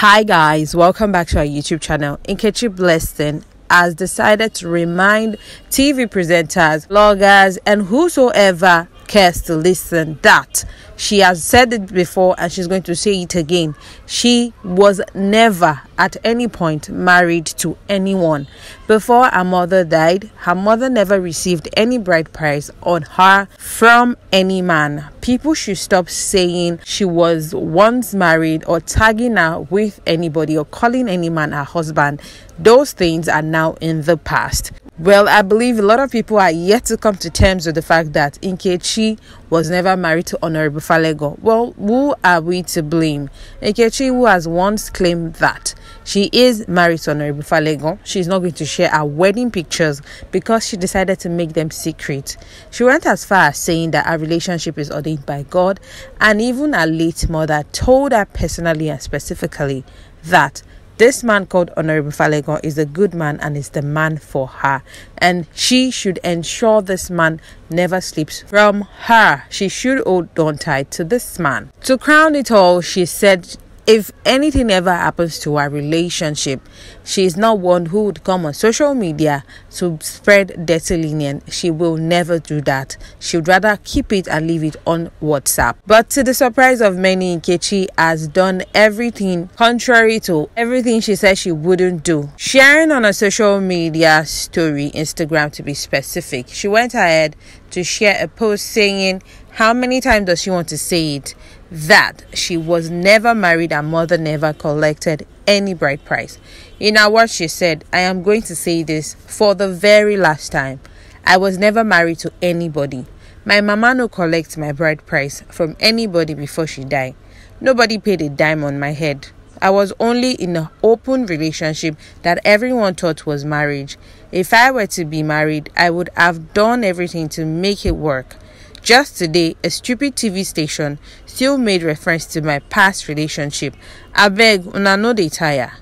Hi guys, welcome back to our YouTube channel. Nkechi Blessing has decided to remind TV presenters, bloggers, and whosoever cares to listen that she has said it before and she's going to say it again. She was never at any point married to anyone. Before her mother died, her mother never received any bride price on her from any man. People should stop saying she was once married or tagging her with anybody or calling any man her husband. Those things are now in the past. Well, I believe a lot of people are yet to come to terms with the fact that Nkechi was never married to Honorable Falegan. Well, who are we to blame? Nkechi, who has once claimed that she is married to Honorable Falegan, she's not going to share her wedding pictures because she decided to make them secret. She went as far as saying that her relationship is ordained by God, and even her late mother told her personally and specifically that this man called Honorable Falegan is a good man and is the man for her. And she should ensure this man never sleeps from her. She should hold on tight to this man. To crown it all, she said if anything ever happens to our relationship, she is not one who would come on social media to spread dirty linen. She will never do that. She would rather keep it and leave it on WhatsApp. But to the surprise of many, Nkechi has done everything contrary to everything she said she wouldn't do. Sharing on a social media story, Instagram to be specific, she went ahead to share a post saying, How many times does she want to say it? that she was never married and mother never collected any bride price. In her words, she said, I am going to say this for the very last time. I was never married to anybody. My mama no collect my bride price from anybody before she died. Nobody paid a dime on my head. I was only in an open relationship that everyone thought was marriage. If I were to be married, I would have done everything to make it work. Just today, a stupid TV station still made reference to my past relationship. I beg, una no dey tire.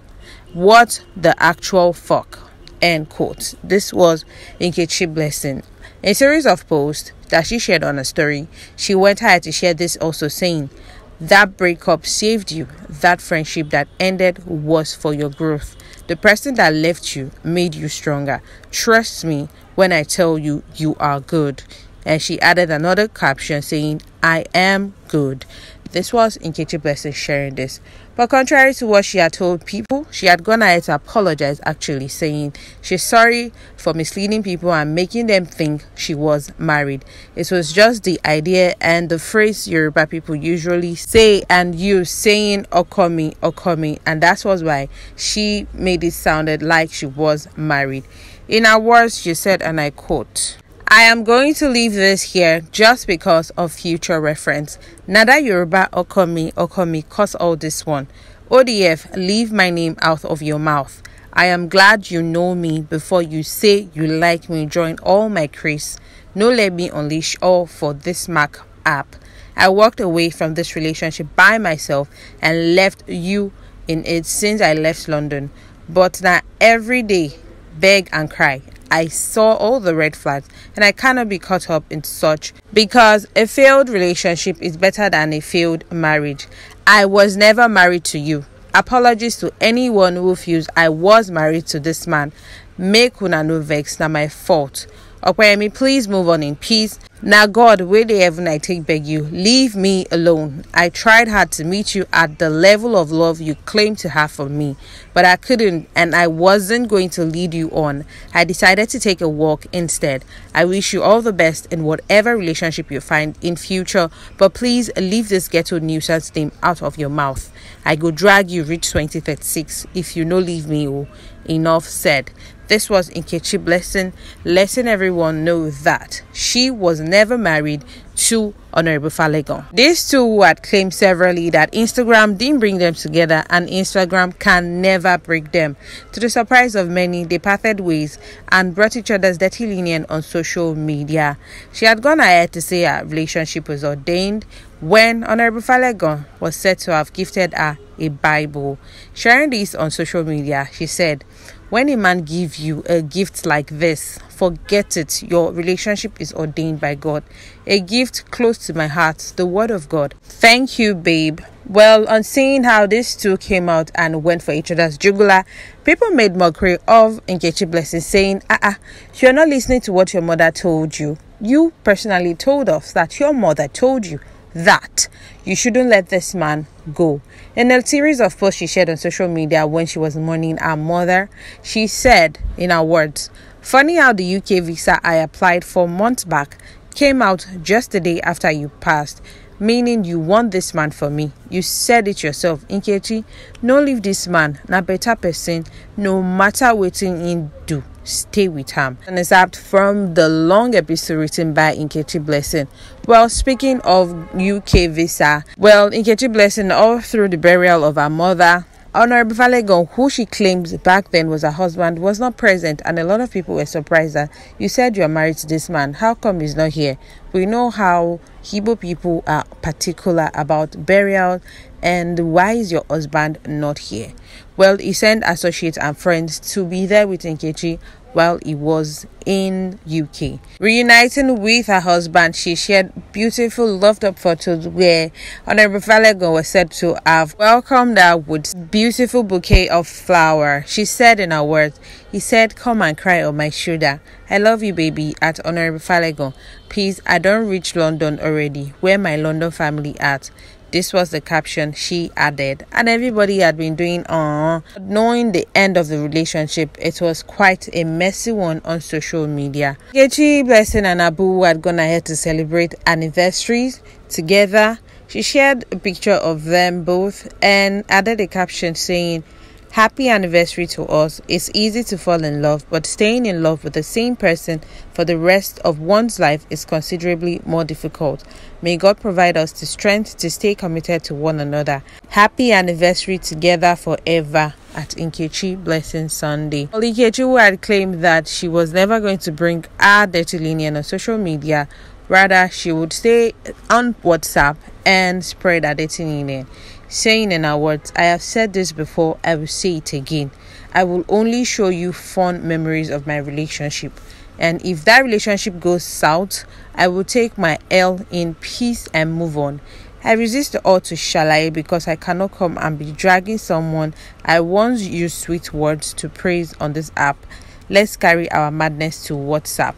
What the actual fuck? End quote. This was Nkechi Blessing. A series of posts that she shared on a story, she went ahead to share this also saying, that breakup saved you. That friendship that ended was for your growth. The person that left you made you stronger. Trust me when I tell you, you are good and she added another caption saying, I am good. This was Nkechi Blessing sharing this. But contrary to what she had told people, she had gone ahead to apologize, actually saying she's sorry for misleading people and making them think she was married. It was just the idea and the phrase Yoruba people usually say and use, saying oh, Okomi, Okomi, oh, and that was why she made it sounded like she was married. In her words, she said, and I quote, I am going to leave this here just because of future reference. Nada Yoruba Okomi Okomi cause all this one. ODF, leave my name out of your mouth. I am glad you know me before you say you like me. Join all my crease. No let me unleash all for this Mac app. I walked away from this relationship by myself and left you in it since I left London. But now every day beg and cry I saw all the red flags and I cannot be caught up in such because a failed relationship is better than a failed marriage. I was never married to you. Apologies to anyone who feels I was married to this man. Make una vex, na my fault. Opeyemi, please move on in peace. Now, God, where the heaven I take beg you, leave me alone. I tried hard to meet you at the level of love you claim to have for me, but I couldn't, and I wasn't going to lead you on. I decided to take a walk instead. I wish you all the best in whatever relationship you find in future, but please leave this ghetto nuisance name out of your mouth. I go drag you reach 2036 if you no leave me. Oh, enough said. This was Nkechi Blessing, letting everyone know that she was never married to Honorable Falegan. These two had claimed severally that Instagram didn't bring them together and Instagram can never break them. To the surprise of many, they parted ways and brought each other's dirty linen on social media. She had gone ahead to say her relationship was ordained when Honorable Falegan was said to have gifted her a Bible. Sharing this on social media, she said, when a man give you a gift like this, forget it. Your relationship is ordained by God. A gift close to my heart, the word of God. Thank you, babe. Well, on seeing how these two came out and went for each other's jugular, people made mockery of Nkechi Blessing, saying, Ah, ah, you're not listening to what your mother told you. You personally told us that your mother told you that you shouldn't let this man go. In a series of posts she shared on social media when she was mourning her mother, she said, in her words, Funny how the UK visa I applied for months back came out just the day after you passed meaning you want this man for me. You said it yourself. Nkechi, no leave this man. Na better person, no matter what in do. Stay with him. And it's apt from the long episode written by Nkechi Blessing. Well, speaking of UK visa, well, Nkechi Blessing, all through the burial of her mother, Honorable Falegan, who she claims back then was her husband, was not present, and a lot of people were surprised that you said you are married to this man. How come he's not here? We know how Igbo people are particular about burial, and why is your husband not here? Well, he sent associates and friends to be there with Nkechi while he was in UK. Reuniting with her husband, she shared beautiful loved up photos where Honorable Falegan was said to have welcomed her with beautiful bouquet of flower. She said in her words, he said, come and cry on my shoulder. I love you, baby, at Honorable Falegan. Please, I don't reach London already. Where my London family at? This was the caption she added, and everybody had been doing uh knowing the end of the relationship. It was quite a messy one on social media. Nkechi Blessing and Abu had gone ahead to celebrate anniversaries together. She shared a picture of them both and added a caption saying, Happy anniversary to us. It's easy to fall in love, but staying in love with the same person for the rest of one's life is considerably more difficult. May God provide us the strength to stay committed to one another. Happy anniversary together forever at Nkechi Blessing Sunday. Well, Nkechi, who had claimed that she was never going to bring her dirty linen on social media, rather, she would stay on WhatsApp and spread her dirty linen saying in her words, I have said this before, I will say it again. I will only show you fond memories of my relationship. And if that relationship goes south, I will take my L in peace and move on. I resist the urge to shalaye because I cannot come and be dragging someone I once used sweet words to praise on this app. Let's carry our madness to WhatsApp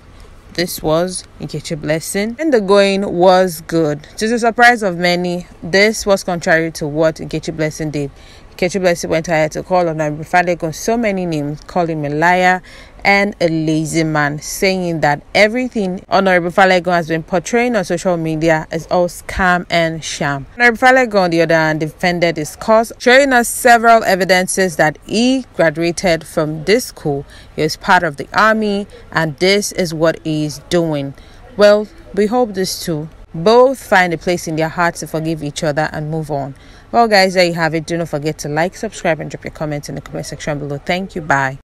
this was Nkechi Blessing. And the going was good. To the surprise of many, this was contrary to what Nkechi Blessing did. Nkechi Blessing went ahead to call on Nabifadek on so many names, calling him a liar and a lazy man, saying that everything Honorable Falegan has been portraying on social media is all scam and sham. Honorable Falegan, on the other hand, defended his cause, showing us several evidences that he graduated from this school, he is part of the army, and this is what he is doing. Well, we hope this too both find a place in their hearts to forgive each other and move on. Well, guys, there you have it. Do not forget to like, subscribe, and drop your comments in the comment section below. Thank you. Bye.